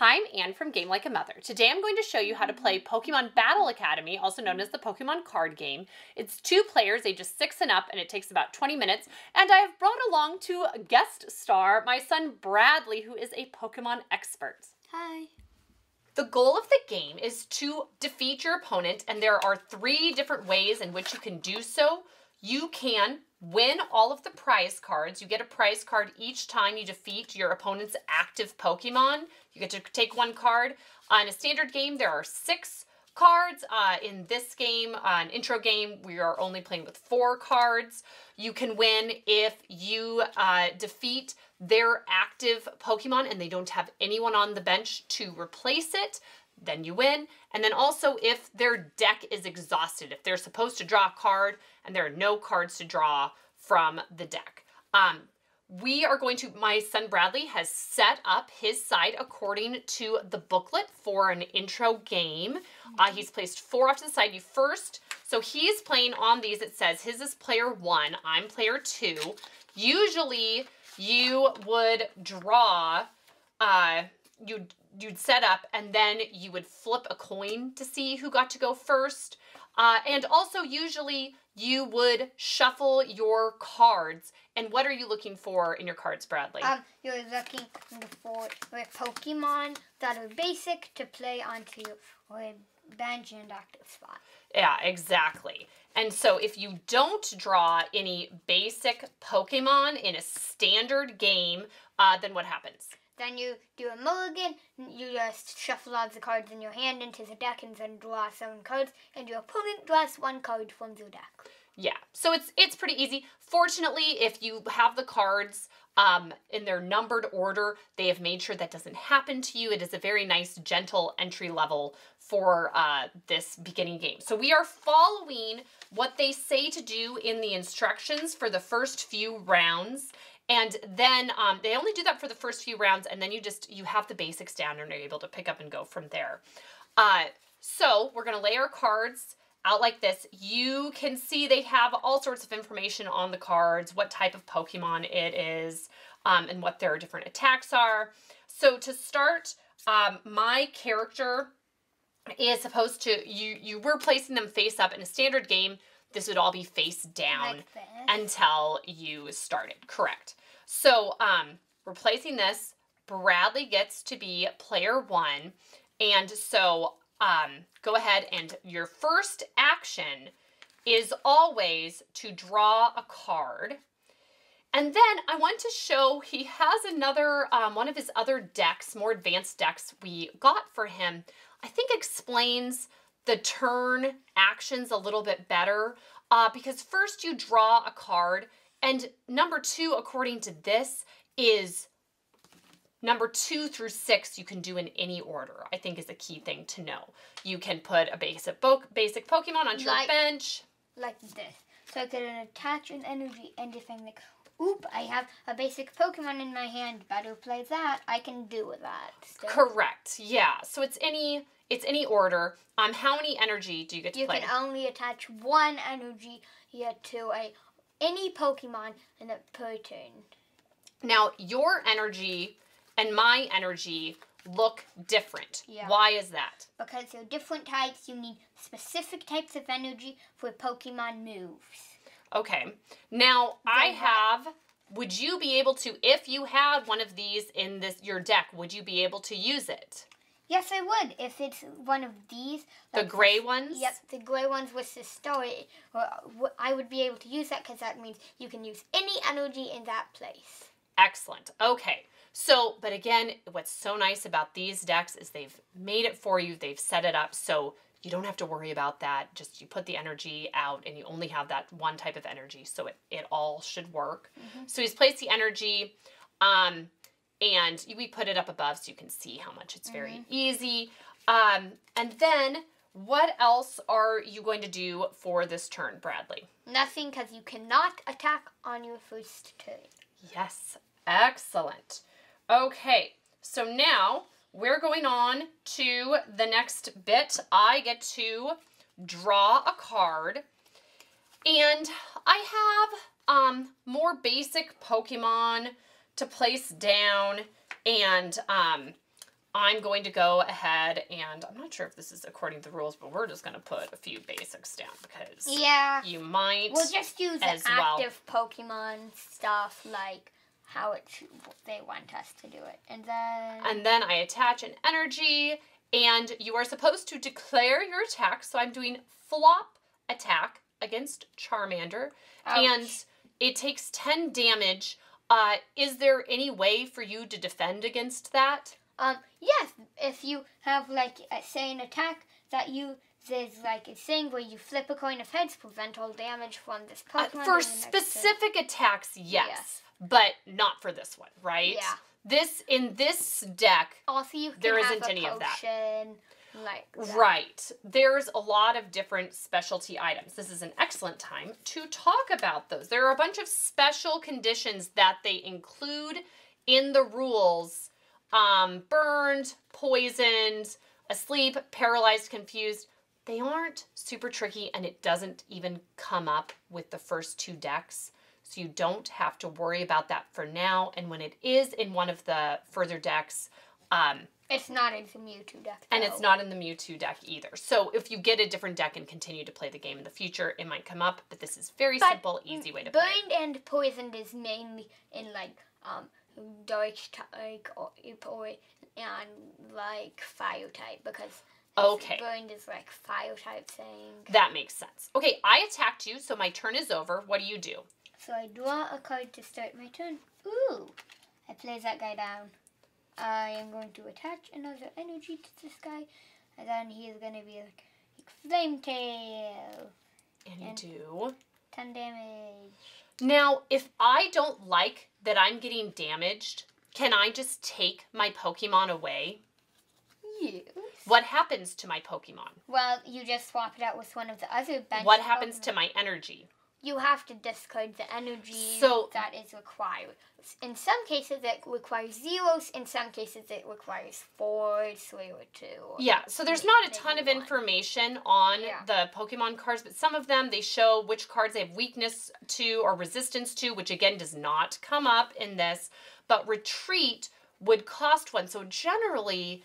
Hi, I'm Anne from Game Like a Mother. Today I'm going to show you how to play Pokemon Battle Academy, also known as the Pokemon card game. It's two players, ages six and up, and it takes about 20 minutes. And I have brought along to guest star my son Bradley, who is a Pokemon expert. Hi. The goal of the game is to defeat your opponent, and there are three different ways in which you can do so. You can win all of the prize cards. You get a prize card each time you defeat your opponent's active Pokemon. You get to take one card. On a standard game, there are six cards. Uh, in this game, uh, an intro game, we are only playing with four cards. You can win if you uh, defeat their active Pokemon and they don't have anyone on the bench to replace it then you win. And then also if their deck is exhausted, if they're supposed to draw a card and there are no cards to draw from the deck. Um, we are going to, my son Bradley has set up his side according to the booklet for an intro game. Uh, he's placed four off to the side. You first, so he's playing on these. It says his is player one, I'm player two. Usually you would draw, uh, you'd you'd set up and then you would flip a coin to see who got to go first. Uh, and also usually you would shuffle your cards. And what are you looking for in your cards, Bradley? Um, you're looking for, Pokemon that are basic to play onto your bench and active spot. Yeah, exactly. And so if you don't draw any basic Pokemon in a standard game, uh, then what happens? Then you do a mulligan, you just shuffle all the cards in your hand into the deck and then draw seven cards, and your opponent draws one card from the deck. Yeah, so it's it's pretty easy. Fortunately, if you have the cards um, in their numbered order, they have made sure that doesn't happen to you. It is a very nice, gentle entry level for uh, this beginning game. So we are following what they say to do in the instructions for the first few rounds. And then um, they only do that for the first few rounds, and then you just, you have the basics down and you're able to pick up and go from there. Uh, so we're gonna lay our cards out like this. You can see they have all sorts of information on the cards, what type of Pokemon it is, um, and what their different attacks are. So to start, um, my character is supposed to, you, you were placing them face up in a standard game this would all be face down like until you started. Correct. So um, replacing this, Bradley gets to be player one. And so um, go ahead and your first action is always to draw a card. And then I want to show he has another, um, one of his other decks, more advanced decks we got for him, I think explains the turn actions a little bit better uh, because first you draw a card and number two, according to this, is number two through six you can do in any order, I think is a key thing to know. You can put a basic, basic Pokemon on your like, bench. Like this. So I can attach an energy and if I'm like, oop, I have a basic Pokemon in my hand, better play that, I can do with that. Correct, yeah. So it's any it's any order. Um, how many energy do you get to you play? You can only attach one energy to a any Pokemon in a per turn. Now, your energy and my energy look different. Yeah. Why is that? Because they're different types. You need specific types of energy for Pokemon moves. Okay. Now, I have would you be able to if you had one of these in this your deck, would you be able to use it? Yes, I would. If it's one of these. The gray ones? Yep, the gray ones with the story. I would be able to use that because that means you can use any energy in that place. Excellent. Okay. So, but again, what's so nice about these decks is they've made it for you. They've set it up so you don't have to worry about that. Just you put the energy out and you only have that one type of energy. So it, it all should work. Mm -hmm. So he's placed the energy. Um, and we put it up above so you can see how much it's very mm -hmm. easy. Um, and then what else are you going to do for this turn, Bradley? Nothing because you cannot attack on your first turn. Yes, excellent. Okay, so now we're going on to the next bit. I get to draw a card. And I have um, more basic Pokemon to place down and um, I'm going to go ahead and I'm not sure if this is according to the rules, but we're just going to put a few basics down because Yeah. you might. We'll just use as the well. active Pokemon stuff, like how it they want us to do it, and then and then I attach an energy, and you are supposed to declare your attack. So I'm doing flop attack against Charmander, and it takes 10 damage. Uh, is there any way for you to defend against that? um yes, if you have like a, say an attack that you there's like a thing where you flip a coin of heads, prevent all damage from this Uh, Pokemon. for in the next turn. specific attacks, yes, Yes. but not for this one, right? Yeah. This in this deck, Also, you can There have isn't a any of that. Like that. right? There's a lot of different specialty items. This is an excellent time to talk about those. There are a bunch of special conditions that they include in the rules. Um, burned, poisoned, asleep, paralyzed, confused. They aren't super tricky and it doesn't even come up with the first two decks. So you don't have to worry about that for now. And when it is in one of the further decks, um, It's not in the Mewtwo deck. and it's not in the Mewtwo deck either. So if you get a different deck and continue to play the game in the future, it might come up. But this is very But simple, easy way to play. Burned and poisoned is mainly in like um dark type or, or and like fire type because Okay. burned is like fire type thing. That makes sense. Okay, I attacked you, so my turn is over. What do you do? So I draw a card to start my turn. Ooh, I play that guy down. I am going to attach another energy to this guy, and then he is gonna be like, flame tail, And you And- do. ten damage. Now, if I don't like that I'm getting damaged, can I just take my Pokemon away? Yes. What happens to my Pokemon? Well, you just swap it out with one of the other bench. What happens Pokemon. to my energy? You have to discard the energy So- that is required. In some cases, it requires zeros. In some cases, it requires four, three, or two. Yeah, so there's not a ton of one. information on Yeah. the Pokemon cards, but some of them they show which cards they have weakness to or resistance to, which again does not come up in this. But retreat would cost one, so generally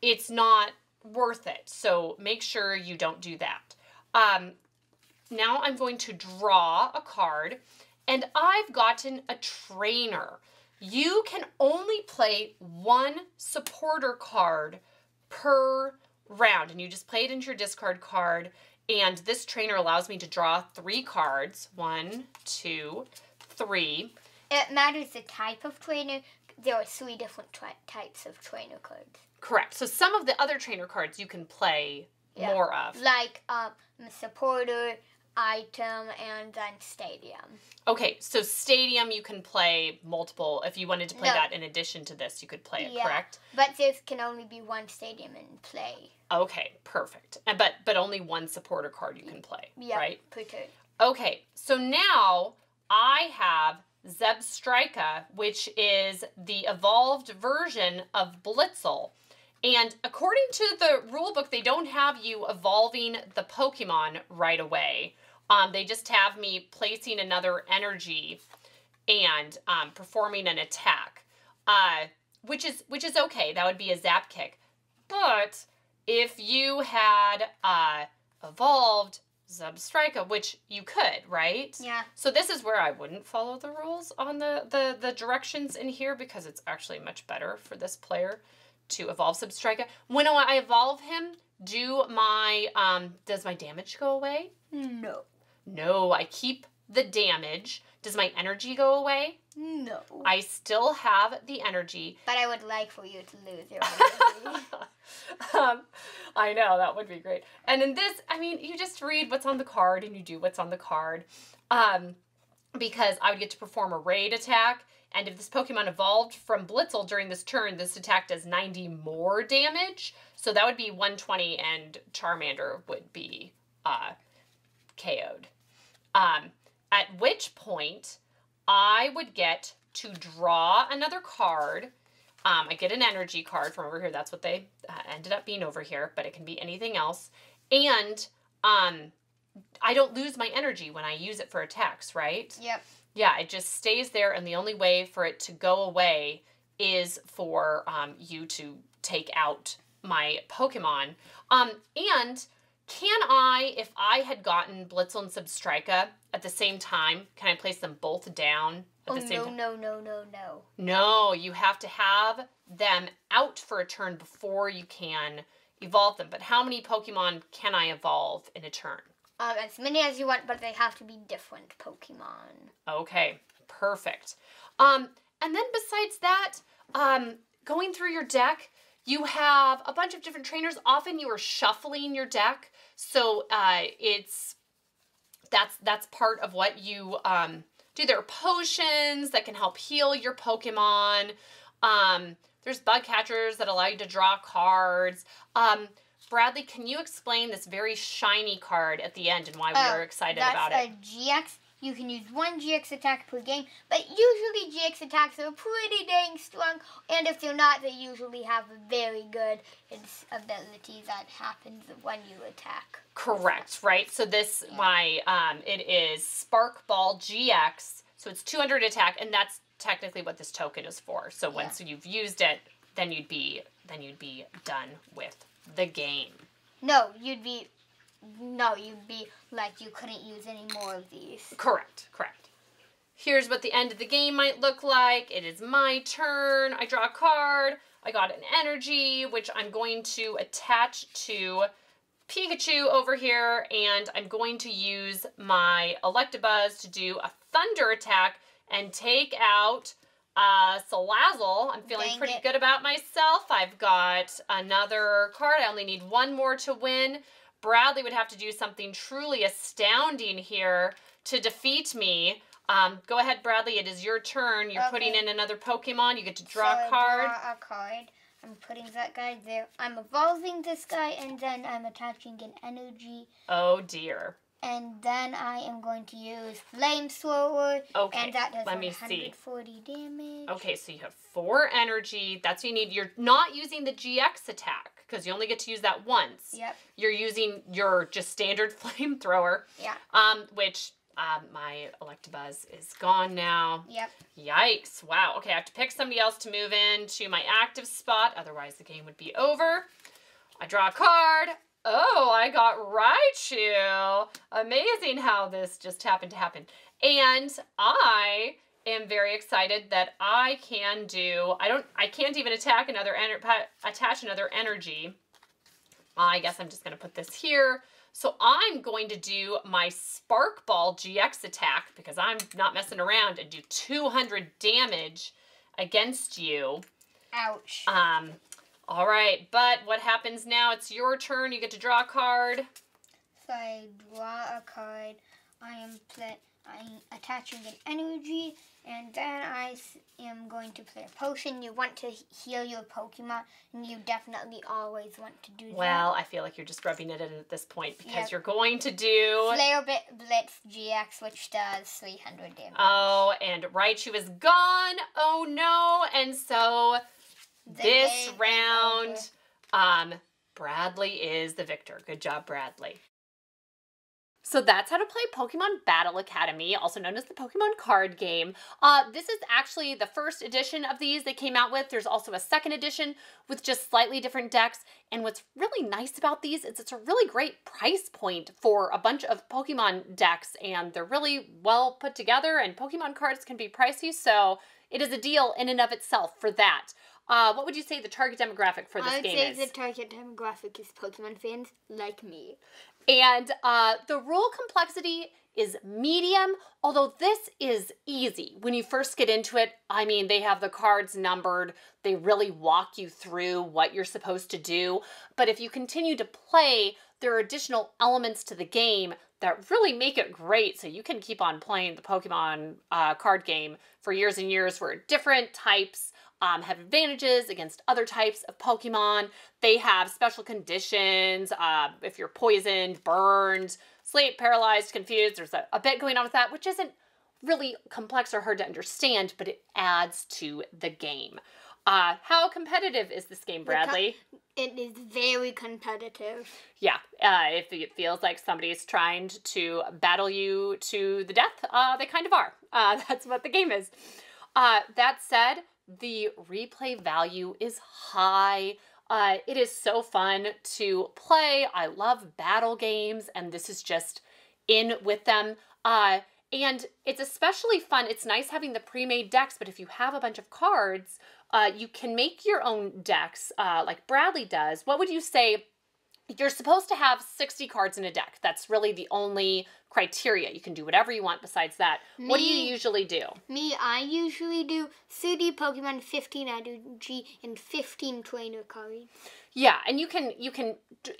it's not worth it. So make sure you don't do that. Um, now I'm going to draw a card, and I've gotten a trainer. You can only play one supporter card per round, and you just play it into your discard card. And this trainer allows me to draw three cards one, two, three. It matters the type of trainer. There are three different types of trainer cards. Correct. So some of the other trainer cards you can play Yeah. more of. Like um, supporter, item, and then stadium. Okay, so Stadium you can play multiple. If you wanted to play No. that in addition to this, you could play it, Yeah. correct? But there can only be one stadium in play. Okay, perfect. And but but only one supporter card you can play, Yeah, right? Okay, so now I have Zebstrika, which is the evolved version of Blitzle. And according to the rule book, they don't have you evolving the Pokemon right away. Um, they just have me placing another energy and um, performing an attack, uh, which is which is okay. That would be a zap kick. But if you had uh, evolved Zebstrika, which you could, right? Yeah. So this is where I wouldn't follow the rules on the, the, the directions in here because it's actually much better for this player to evolve Zebstrika. When I evolve him, do my um does my damage go away? No. No, I keep the damage. Does my energy go away? No. I still have the energy. but I would like for you to lose your energy. um, I know that would be great. And in this, I mean, you just read what's on the card and you do what's on the card. Um, because I would get to perform a raid attack, and if this Pokemon evolved from Blitzle during this turn, this attack does 90 more damage. So that would be 120, and Charmander would be uh, KO'd. Um, at which point, I would get to draw another card. Um, I get an energy card from over here. That's what they uh, ended up being over here, but it can be anything else. And um, I don't lose my energy when I use it for attacks, right? yep. Yeah, it just stays there, and the only way for it to go away is for um, you to take out my Pokemon. Um, and can I, if I had gotten Blitzle and Zebstrika at the same time, can I place them both down at Oh the same no time? no no no no. No, you have to have them out for a turn before you can evolve them. But how many Pokemon can I evolve in a turn? Um, as many as you want, but they have to be different Pokemon. Okay, perfect. Um, and then besides that, um, going through your deck, you have a bunch of different trainers. Often you are shuffling your deck, so uh, it's that's that's part of what you um, do. There are potions that can help heal your Pokemon. Um, there's bug catchers that allow you to draw cards. Um, Bradley, can you explain this very shiny card at the end and why we Oh, are excited That's about a it? GX. You can use one GX attack per game, but usually GX attacks are pretty dang strong, and if they're not, they usually have a very good ability that happens when you attack. Correct, right? So this Yeah. my um it is Spark Ball GX. So it's 200 attack and that's technically what this token is for. So once you've used it, then you'd be then you'd be done with the game. No, you'd be. No, you'd be like you couldn't use any more of these. Correct, correct. Here's what the end of the game might look like. It is my turn. I draw a card. I got an energy, which I'm going to attach to Pikachu over here, and I'm going to use my Electabuzz to do a Thunder attack and take out uh, Salazzle. I'm feeling Dang pretty it. good about myself. I've got another card. I only need one more to win. Bradley would have to do something truly astounding here to defeat me. Um, go ahead, Bradley. It is your turn. You're putting in another Pokemon. You get to draw so a card. Draw a card. I'm putting that guy there. I'm evolving this guy, and then I'm attaching an energy, Oh dear. and then I am going to use flamethrower, Okay. and that does let me see. 140 damage. Okay, so you have four energy. That's what you need. You're not using the GX attack because you only get to use that once. Yep. You're using your just standard flamethrower. Yeah. Um, which um, my Electabuzz is gone now. Yep. Yikes. Wow. Okay, I have to pick somebody else to move into my active spot. Otherwise, the game would be over. I draw a card. Oh, I got Raichu. Amazing how this just happened to happen. And I am very excited that I can do, I don't, I can't even attack another, attach another energy. I guess I'm just going to put this here. So I'm going to do my Spark Ball GX attack because I'm not messing around and do 200 damage against you. Ouch. Um, all right, but what happens now? It's your turn. You get to draw a card. So I draw a card. I am pla- I'm attaching an energy, and then I am going to play a potion. You want to heal your Pokemon, and you definitely always want to do that. Well, I feel like you're just rubbing it in at this point because Yep. you're going to do. Flare Bit Blitz GX, which does 300 damage. Oh, and Raichu is gone. Oh no! And so The this round, um, Bradley is the victor. Good job, Bradley. So that's how to play Pokemon Battle Academy, also known as the Pokemon card game. Uh, this is actually the first edition of these they came out with. There's also a second edition with just slightly different decks. And what's really nice about these is it's a really great price point for a bunch of Pokemon decks, and they're really well put together. And Pokemon cards can be pricey, so it is a deal in and of itself for that. Uh, what would you say the target demographic for this game is? I would say is? the target demographic is Pokemon fans like me. And uh, the rule complexity is medium, although this is easy. When you first get into it, I mean, they have the cards numbered, they really walk you through what you're supposed to do. But if you continue to play, there are additional elements to the game that really make it great. So you can keep on playing the Pokemon uh, card game for years and years where different types um, have advantages against other types of Pokemon. They have special conditions. Uh, if you're poisoned, burned, sleep, paralyzed, confused, there's a, a bit going on with that, which isn't really complex or hard to understand, but it adds to the game. Uh, how competitive is this game, Bradley? It is very competitive. Yeah, uh, if it feels like somebody's trying to battle you to the death, uh, they kind of are. Uh, that's what the game is. Uh, that said, the replay value is high. Uh, it is so fun to play. I love battle games, and this is just in with them. Uh, and it's especially fun. It's nice having the pre-made decks, but if you have a bunch of cards, uh, you can make your own decks uh, like Bradley does. What would you say? You're supposed to have 60 cards in a deck. That's really the only criteria. You can do whatever you want besides that. what do you usually do? Me, I usually do 30 Pokemon, 15 energy, and 15 trainer cards. Yeah, and you can you can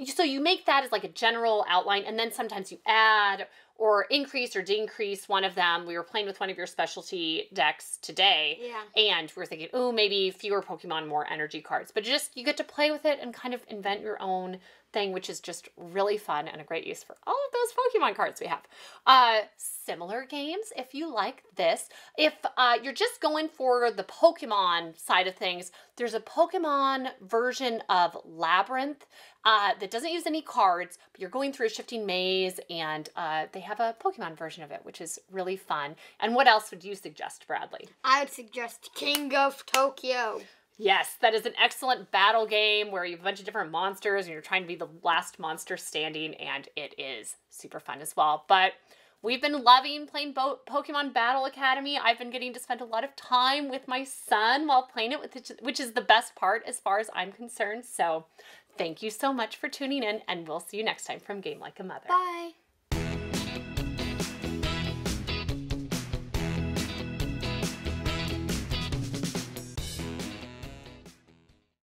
so you make that as like a general outline, and then sometimes you add or increase or decrease one of them. We were playing with one of your specialty decks today, Yeah. and we were thinking, oh, maybe fewer Pokemon, more energy cards. But just you get to play with it and kind of invent your own thing, which is just really fun and a great use for all of those Pokemon cards we have. Uh, similar games, if you like this. If uh, you're just going for the Pokemon side of things, there's a Pokemon version of Labyrinth uh, that doesn't use any cards, but you're going through a shifting maze, and uh, they have a Pokemon version of it, which is really fun. And what else would you suggest, Bradley? I would suggest King of Tokyo. Yes, that is an excellent battle game where you have a bunch of different monsters and you're trying to be the last monster standing, and it is super fun as well. But we've been loving playing Bo- Pokemon Battle Academy. I've been getting to spend a lot of time with my son while playing it, which is the best part as far as I'm concerned. So thank you so much for tuning in, and we'll see you next time from Game Like a Mother. Bye.